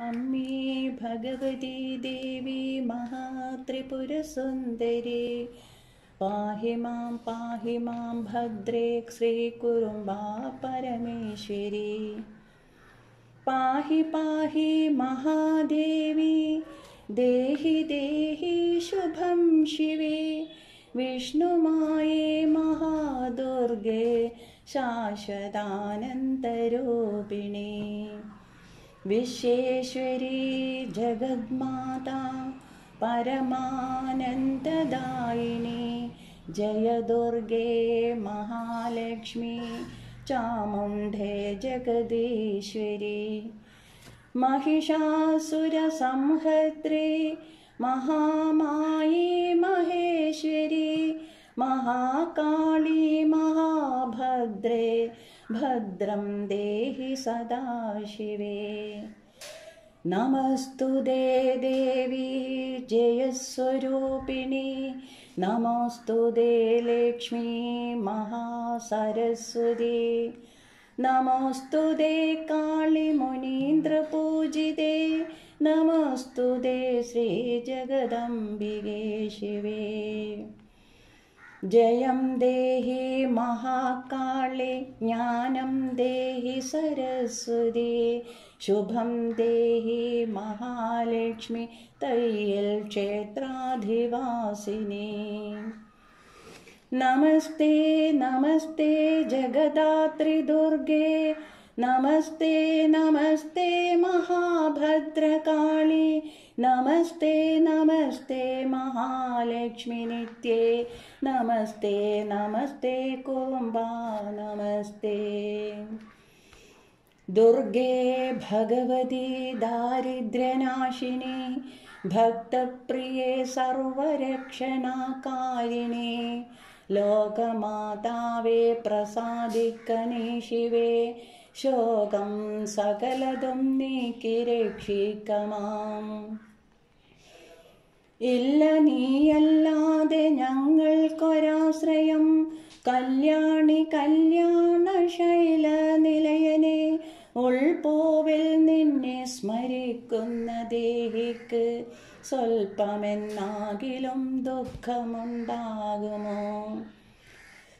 अम्मे भगवती देवी महात्रिपुरसुन्दरी पाहि मां पाहि मां भद्रे श्रीकुरुम्बा परमेश्वरी पाहि पाहि महादेवी देहि देहि शुभं शिवे विष्णुमाये महादुर्गे शाश्वतानन्तरूपिणी विश्वेश्वरी जगद्माता परमानन्ददायिनी जयदुर्गे महालक्ष्मी चामुण्डे जगदीश्वरी महिषासुरसंहर्त्रे महामाये महेश्वरी महाकाली महाभद्रे भद्रं देहि सदाशिवे नमस्तु दे देवी जयस्वरूपिणी। नमस्तु दे लक्ष्मी महासरस्वती। नमस्तु दे कालिमुनीन्द्रपूजिते नमस्तु दे श्रीजगदम्बिके शिवे जयं देहि महाकाले ज्ञानं देहि सरस्वती। शुभं देहि महालक्ष्मि तैयल् क्षेत्राधिवासिनी। नमस्ते नमस्ते जगदात्रिदुर्गे नमस्ते नमस्ते महाभद्रकाली नमस्ते नमस्ते महालक्ष्मिनित्ये नमस्ते नमस्ते कोम्बा नमस्ते। दुर्गे भगवती दारिद्र्यनाशिनि भक्तप्रिये सर्वरक्षणाकारिणि लोकमातावे प्रसादिकने शिवे। शोकं सकलदुम्निकिरेक्षिकमाम् ഇല്ല നീയല്ലാതെ ഞങ്ങൾക്കൊരാശ്രയം. കല്യാണി കല്യാണ ശൈല നിലയനെ ഉൾപോവിൽ നിന്നെ സ്മരിക്കുന്ന ദേഹിക്ക് സ്വൽപ്പമെന്നാകിലും ദുഃഖമുണ്ടാകുമോ?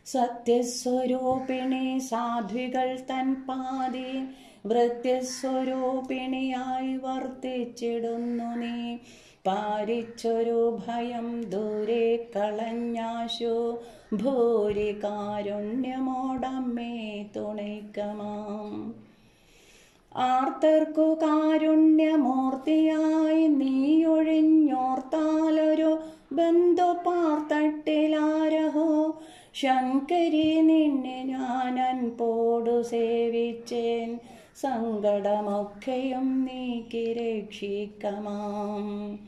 സത്യസ്വരൂപിണി സാധ്വികൾ തൻ പാതി വൃത്യസ്വരൂപിണിയായി വർത്തിച്ചിടുന്നു നീ. പാരിച്ചൊരു ഭയം ദൂരെ കളഞ്ഞാശു. ഭൂരി കാരുണ്യമോടമ്മേ തുണയ്ക്കമാം. ആർത്തർക്കു കാരുണ്യമൂർത്തിയായി നീയൊഴിഞ്ഞോർത്താലൊരു ബന്ധു പാർത്തട്ടിലാരഹോ ശങ്കരി നിന്നെ ഞാനൻ പോടു സേവിച്ചേൻ. സങ്കടമൊക്കെയും നീക്കി രക്ഷിക്കമാം.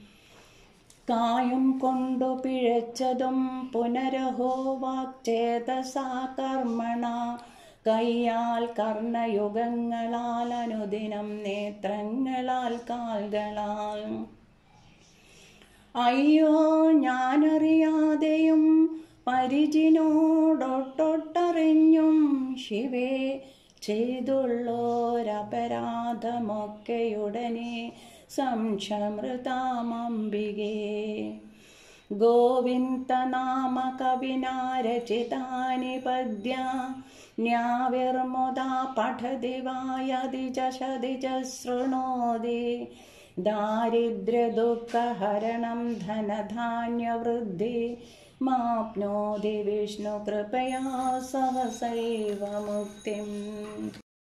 കായും കൊണ്ടു പിഴച്ചതും പുനരഹോ വാക്ചേതസാ കർമ്മണ കയ്യാൽ കർണയുഗങ്ങളാൽ അനുദിനം നേത്രങ്ങളാൽ കാൽകളാൽ. അയ്യോ ഞാനറിയാതെയും പരിചിനോടൊട്ടൊട്ടറിഞ്ഞും ശിവേ ചെയ്തുള്ളോരപരാധമൊക്കെയുടനെ സംശമൃതാമംബികേ ഗോവിന്ദനാമ കവിനാരചിതാനി പദ്യ ന്യാവിർമുദാ പഠതി വായതി ചതി ച ശൃണോതി दारिद्र्यदुःखहरणं धनधान्यवृद्धि माप्नोति विष्णुकृपया सहसैव मुक्तिम्